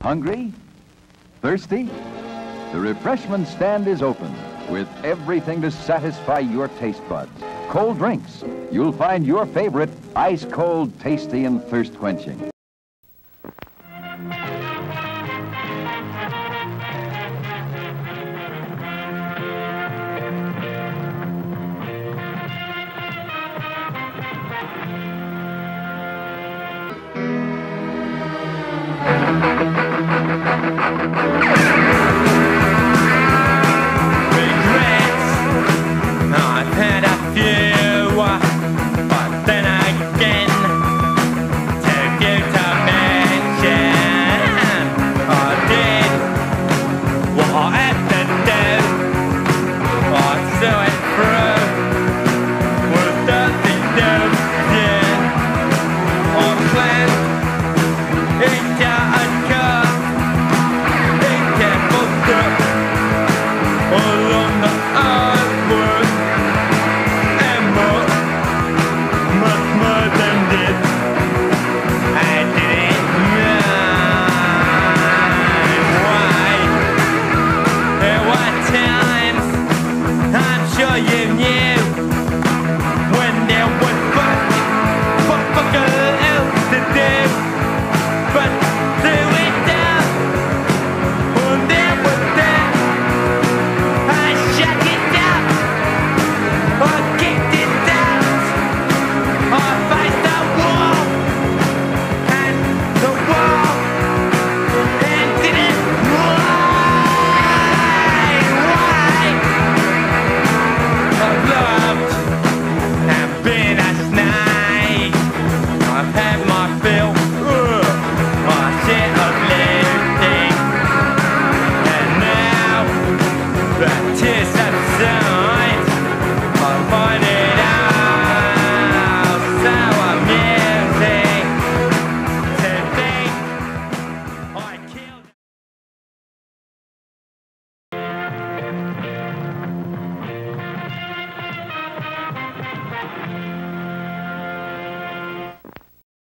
Hungry? Thirsty? The refreshment stand is open with everything to satisfy your taste buds. Cold drinks. You'll find your favorite ice cold, tasty, and thirst quenching. this.